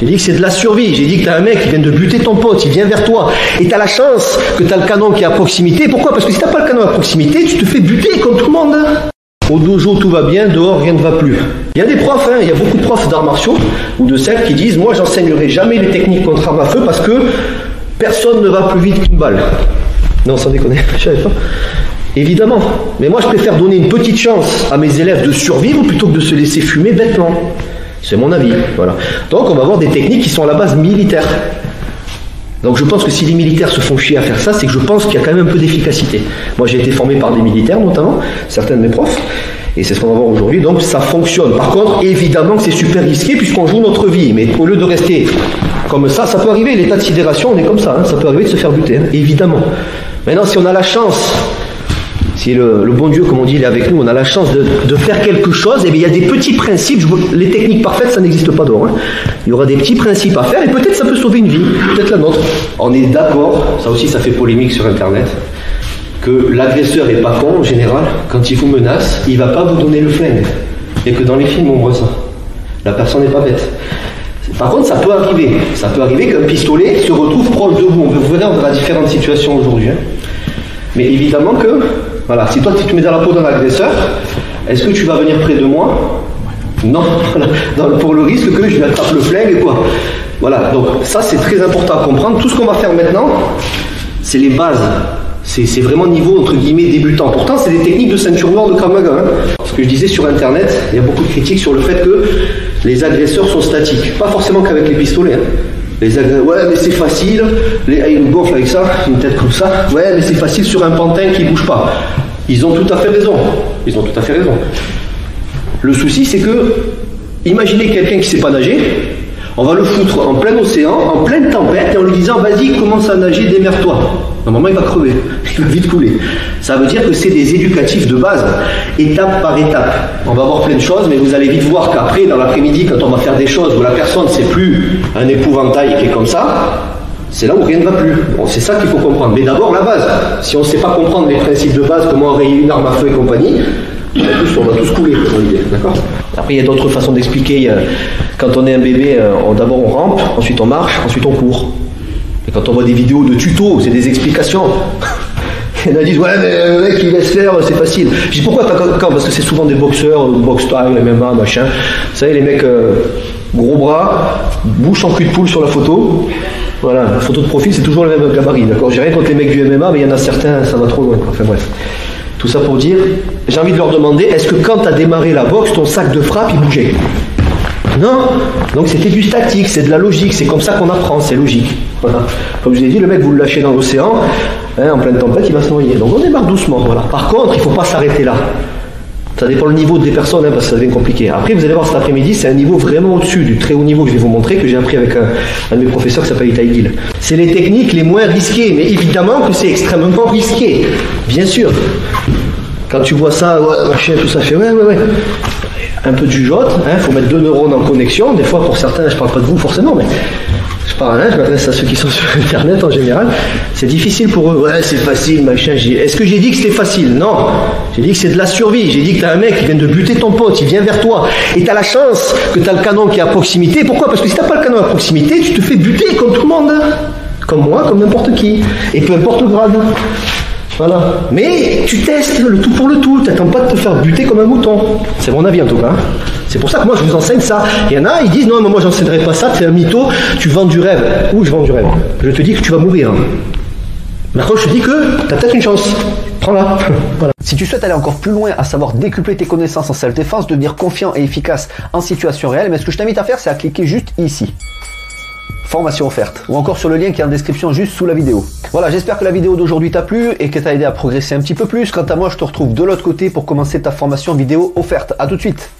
J'ai dit que c'est de la survie. J'ai dit que tu as un mec qui vient de buter ton pote, il vient vers toi. Et tu as la chance que tu as le canon qui est à proximité. Pourquoi? Parce que si tu pas le canon à proximité, tu te fais buter comme tout le monde. Au dojo, tout va bien, dehors, rien ne va plus. Il y a des profs, hein, il y a beaucoup de profs d'arts martiaux ou de celles qui disent Moi, j'enseignerai jamais les techniques contre arme à feu parce que personne ne va plus vite qu'une balle. Non, sans déconner, je savais pas. Évidemment. Mais moi, je préfère donner une petite chance à mes élèves de survivre plutôt que de se laisser fumer bêtement. C'est mon avis. Voilà. Donc, on va avoir des techniques qui sont à la base militaires. Donc, je pense que si les militaires se font chier à faire ça, c'est que je pense qu'il y a quand même un peu d'efficacité. Moi, j'ai été formé par des militaires, notamment, certains de mes profs. Et c'est ce qu'on va voir aujourd'hui. Donc ça fonctionne. Par contre, évidemment que c'est super risqué puisqu'on joue notre vie. Mais au lieu de rester comme ça, ça peut arriver. L'état de sidération, on est comme ça. Hein. Ça peut arriver de se faire buter, hein, évidemment. Maintenant, si on a la chance si le, bon Dieu, comme on dit, il est avec nous, on a la chance de, faire quelque chose, et eh bien il y a des petits principes, les techniques parfaites, ça n'existe pas d'or. Hein. Il y aura des petits principes à faire, et peut-être ça peut sauver une vie, peut-être la nôtre. On est d'accord, ça aussi ça fait polémique sur Internet, que l'agresseur n'est pas con en général, quand il vous menace, il va pas vous donner le flingue. Et que dans les films, on voit ça. La personne n'est pas bête. Par contre, ça peut arriver. Ça peut arriver qu'un pistolet se retrouve proche de vous. On la différentes situations aujourd'hui. Hein. Mais évidemment que voilà, si toi tu te mets dans la peau d'un agresseur, est-ce que tu vas venir près de moi Non, pour le risque que je lui attrape le flingue et quoi. Voilà, donc ça c'est très important à comprendre. Tout ce qu'on va faire maintenant, c'est les bases. C'est vraiment niveau entre guillemets débutant. Pourtant, c'est des techniques de ceinture noire de. Hein. Ce que je disais sur internet, il y a beaucoup de critiques sur le fait que les agresseurs sont statiques. Pas forcément qu'avec les pistolets. Hein. Les ouais, mais c'est facile. Les, une gonfle avec ça, une tête comme ça. Ouais, mais c'est facile sur un pantin qui bouge pas. Ils ont tout à fait raison. Ils ont tout à fait raison. Le souci, c'est que, imaginez quelqu'un qui ne sait pas nager, on va le foutre en plein océan, en pleine tempête, et en lui disant vas-y, commence à nager, démerde-toi. Normalement, il va crever, il va vite couler. Ça veut dire que c'est des éducatifs de base, étape par étape. On va voir plein de choses, mais vous allez vite voir qu'après, dans l'après-midi, quand on va faire des choses où la personne, c'est plus un épouvantail qui est comme ça, c'est là où rien ne va plus. c'est ça qu'il faut comprendre. Mais d'abord la base. Si on ne sait pas comprendre les principes de base, comment enrayer une arme à feu et compagnie, on va tous couler Après, il y a d'autres façons d'expliquer. Quand on est un bébé, euh, d'abord on rampe, ensuite on marche, ensuite on court. Et quand on voit des vidéos de tutos, c'est des explications. Il y en a disent ouais mais le mec il laisse faire, c'est facile. Je dis pourquoi quand, Parce que c'est souvent des boxeurs, box style, MMA, machin. Vous savez les mecs euh, gros bras, bouche en cul de poule sur la photo. Voilà, la photo de profil, c'est toujours le même gabarit, d'accord J'ai rien contre les mecs du MMA, mais il y en a certains, ça va trop loin. Enfin bref. Tout ça pour dire, j'ai envie de leur demander, est-ce que quand tu as démarré la boxe, ton sac de frappe, il bougeait? Non Donc c'était du statique, c'est de la logique, c'est comme ça qu'on apprend, c'est logique. Voilà. Comme je l'ai dit, le mec, vous le lâchez dans l'océan, hein, en pleine tempête, il va se noyer. Donc on démarre doucement, voilà. Par contre, il ne faut pas s'arrêter là. Ça dépend le niveau des personnes, hein, parce que ça devient compliqué. Après, vous allez voir cet après-midi, c'est un niveau vraiment au-dessus du très haut niveau que je vais vous montrer, que j'ai appris avec un, de mes professeurs qui s'appelle Itaï Gil. C'est les techniques les moins risquées, mais évidemment que c'est extrêmement risqué. Bien sûr. Quand tu vois ça, machin, tout ça fait, ouais, ouais, ouais. Un peu du jote, il hein, faut mettre deux neurones en connexion. Des fois, pour certains, je parle pas de vous forcément, mais je m'adresse à ceux qui sont sur Internet en général, c'est difficile pour eux. Ouais, c'est facile, machin. Est-ce que j'ai dit que c'était facile? Non. J'ai dit que c'est de la survie. J'ai dit que tu as un mec qui vient de buter ton pote, il vient vers toi. Et tu as la chance que tu as le canon qui est à proximité. Pourquoi? Parce que si tu pas le canon à proximité, tu te fais buter comme tout le monde. Comme moi, comme n'importe qui. Et peu importe le grade. Voilà. Mais tu testes le tout pour le tout. Tu n'attends pas de te faire buter comme un mouton. C'est mon avis en tout cas. C'est pour ça que moi je vous enseigne ça. Il y en a, ils disent non, mais moi j'enseignerai pas ça, c'est un mytho, tu vends du rêve. Où je vends du rêve? Je te dis que tu vas mourir. Maintenant, je te dis que tu as peut-être une chance. Prends-la. voilà. Si tu souhaites aller encore plus loin, à savoir décupler tes connaissances en self-défense, devenir confiant et efficace en situation réelle, mais ce que je t'invite à faire, c'est à cliquer juste ici formation offerte ou encore sur le lien qui est en description juste sous la vidéo. Voilà, j'espère que la vidéo d'aujourd'hui t'a plu et que t'a aidé à progresser un petit peu plus. Quant à moi, je te retrouve de l'autre côté pour commencer ta formation vidéo offerte. À tout de suite.